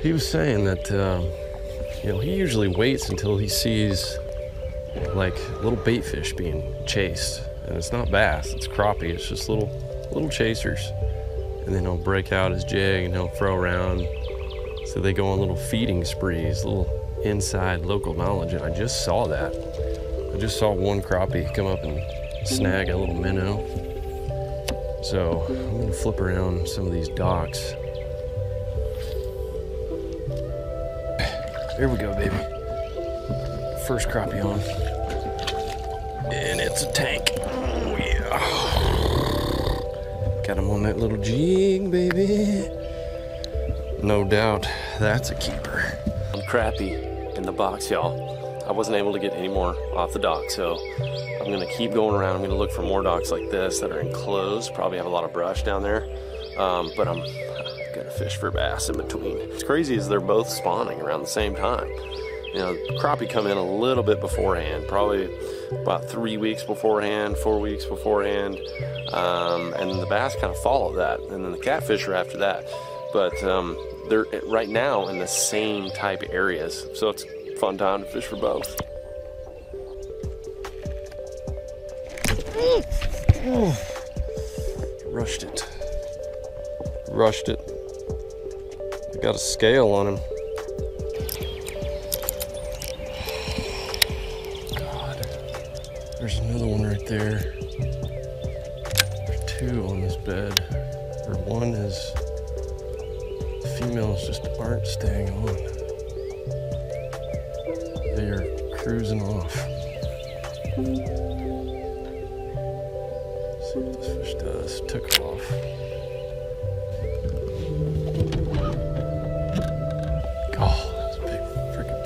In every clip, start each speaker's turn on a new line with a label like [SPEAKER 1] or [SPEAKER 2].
[SPEAKER 1] he was saying that um, you know he usually waits until he sees like little bait fish being chased, and it's not bass, it's crappie. It's just little little chasers, and then he'll break out his jig and he'll throw around. So they go on little feeding sprees, little inside local knowledge, and I just saw that. I just saw one crappie come up and snag a little minnow. So I'm gonna flip around some of these docks. There we go, baby. First crappie on. And it's a tank. Oh, yeah. Got him on that little jig, baby. No doubt that's a keeper. I'm crappie in the box, y'all. I wasn't able to get any more off the dock, so I'm gonna keep going around. I'm gonna look for more docks like this that are enclosed. Probably have a lot of brush down there, um, but I'm gonna fish for bass in between. What's crazy is they're both spawning around the same time. You know, crappie come in a little bit beforehand, probably about three weeks beforehand, four weeks beforehand, um, and the bass kind of follow that, and then the catfish are after that. But um, they're right now in the same type areas, so it's fun time to fish for both. Rushed it. Rushed it. I got a scale on him. God. There's another one right there. There's two on this bed. Or one is the females just aren't staying on. They are cruising off. see what this fish does. Took off.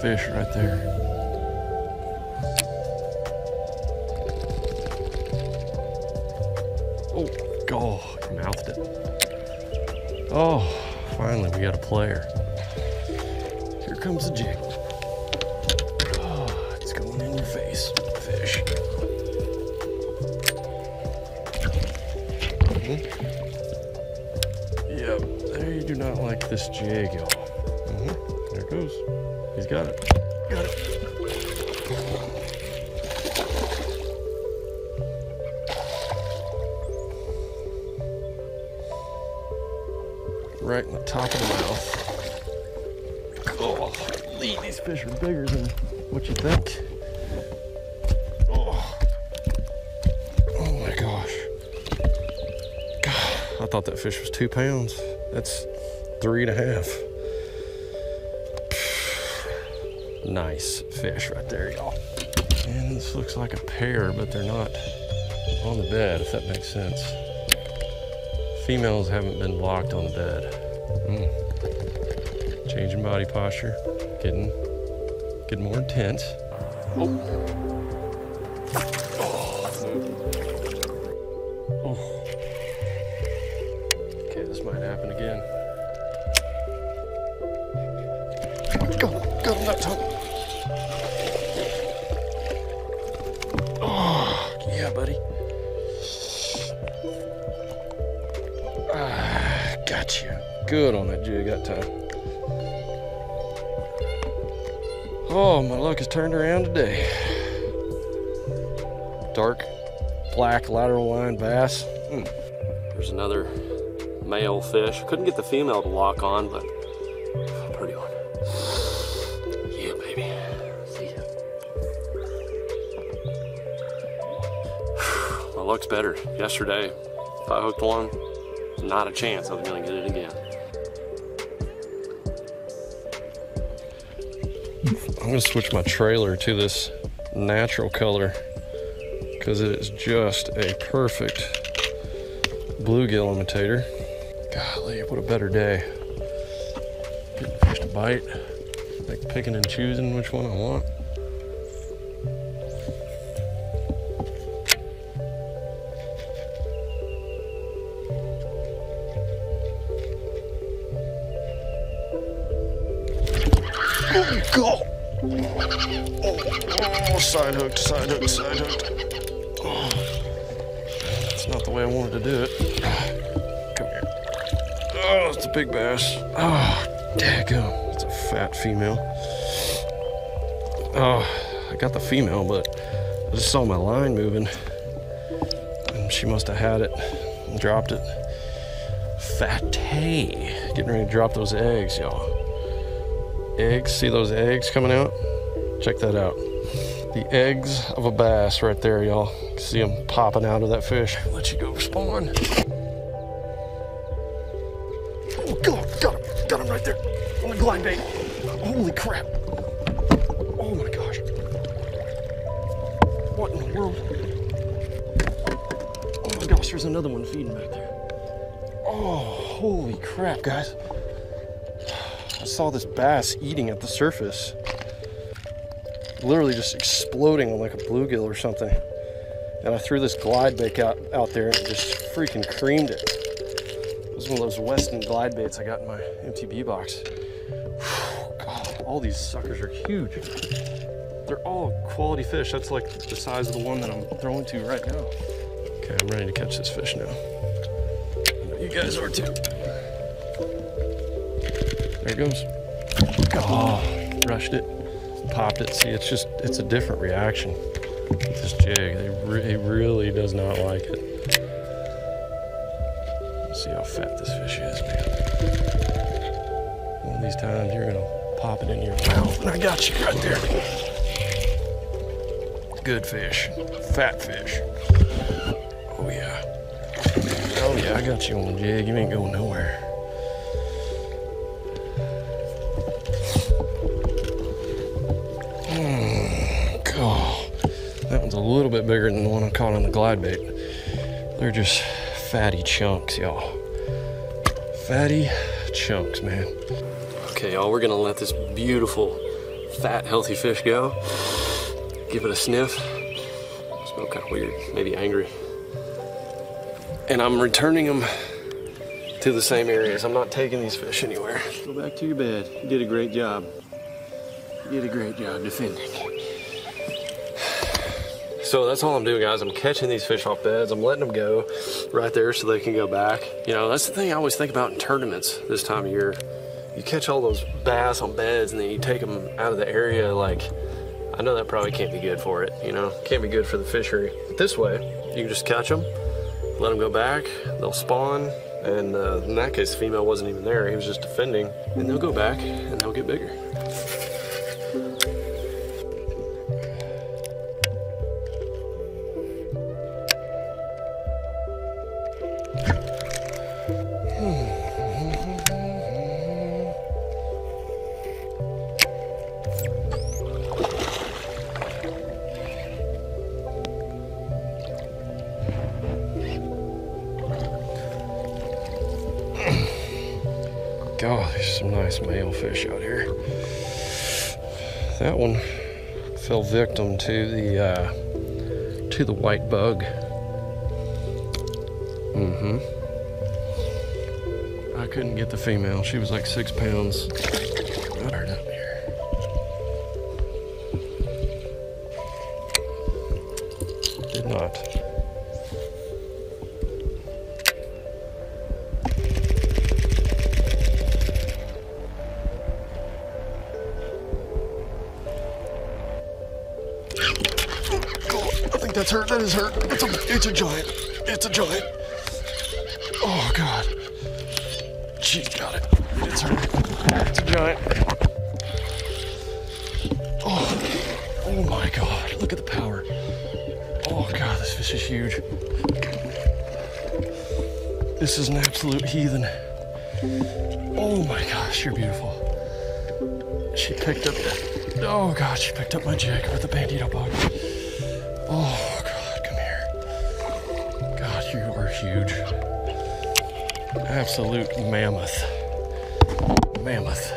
[SPEAKER 1] Fish right there. Oh, God, he mouthed it. Oh, finally we got a player. Here comes the jig. Oh, it's going in your face, fish. Mhm. Yep, they do not like this jig, y'all. It goes. He's got it. Got it. Right in the top of the mouth. Oh, these fish are bigger than what you think. Oh, oh my gosh. God, I thought that fish was two pounds. That's three and a half. Nice fish right there, y'all. And this looks like a pair, but they're not on the bed, if that makes sense. Females haven't been blocked on the bed. Mm. Changing body posture, getting getting more intense. Oh. Oh. Ah, got you. Good on that jig that time. Oh, my luck has turned around today. Dark, black lateral line bass. Mm. There's another male fish. Couldn't get the female to lock on, but pretty one. Yeah, baby. See ya. My luck's better. Yesterday, if I hooked one, not a chance I was gonna get it again. I'm gonna switch my trailer to this natural color because it is just a perfect bluegill imitator. Golly, what a better day. Getting fish to bite, like picking and choosing which one I want. Oh. Oh, oh, side hooked, side hooked, side hooked. Oh, that's not the way I wanted to do it. Come here. Oh, it's a big bass. Oh, Daggum, it's a fat female. Oh, I got the female, but I just saw my line moving. And she must have had it and dropped it. Fatty. Getting ready to drop those eggs, y'all. Eggs, see those eggs coming out? Check that out. The eggs of a bass right there, y'all. See them popping out of that fish. Let you go spawn. Oh, God, got him. Got him right there on the glide bait. Holy crap. Oh my gosh. What in the world? Oh my gosh, there's another one feeding back there. Oh, holy crap, guys. I saw this bass eating at the surface. Literally just exploding on like a bluegill or something. And I threw this glide bait out, out there and just freaking creamed it. It was one of those Weston glide baits I got in my MTB box. God, all these suckers are huge. They're all quality fish. That's like the size of the one that I'm throwing to right now. Okay, I'm ready to catch this fish now. You guys are too. There it goes. Oh, rushed it, popped it. See, it's just, it's a different reaction. with This jig, they re- he really does not like it. Let's see how fat this fish is, man. One of these times you're gonna pop it in your mouth, and I got you right there. Good fish, fat fish. Oh yeah. Oh yeah, I got you on the jig. You ain't going nowhere. One's a little bit bigger than the one I caught on the glide bait. They're just fatty chunks, y'all. Fatty chunks, man. Okay, y'all, we're gonna let this beautiful, fat, healthy fish go. Give it a sniff. Smell kind of weird, maybe angry. And I'm returning them to the same areas. I'm not taking these fish anywhere. Go back to your bed. You did a great job. You did a great job defending. So that's all I'm doing, guys. I'm catching these fish off beds. I'm letting them go right there so they can go back. You know, that's the thing I always think about in tournaments this time of year. You catch all those bass on beds and then you take them out of the area. Like, I know that probably can't be good for it. You know, can't be good for the fishery. But this way, you can just catch them, let them go back. They'll spawn. And uh, in that case, the female wasn't even there. He was just defending. And they'll go back and they'll get bigger. God, there's some nice male fish out here. That one fell victim to the uh, to the white bug. Mm-hmm. I couldn't get the female. She was like six pounds. That's hurt. That is hurt. It's a, it's a giant. It's a giant. Oh God. She's got it. It's hurt. It's a giant. Oh, oh my God. Look at the power. Oh God, this fish is huge. This is an absolute heathen. Oh my gosh, you're beautiful. She picked up. Oh God, she picked up my jig with the bandito bug. Oh God, come here. God, you are huge. Absolute mammoth. Mammoth.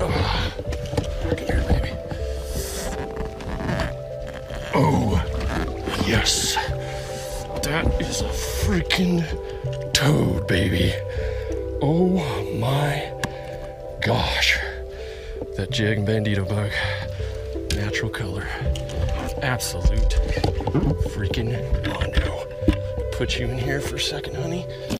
[SPEAKER 1] Oh, come here, baby. Oh, yes. That is a freaking toad, baby. Oh my gosh. That jig bandito bug. Natural color. Absolute freaking mondo. Put you in here for a second, honey.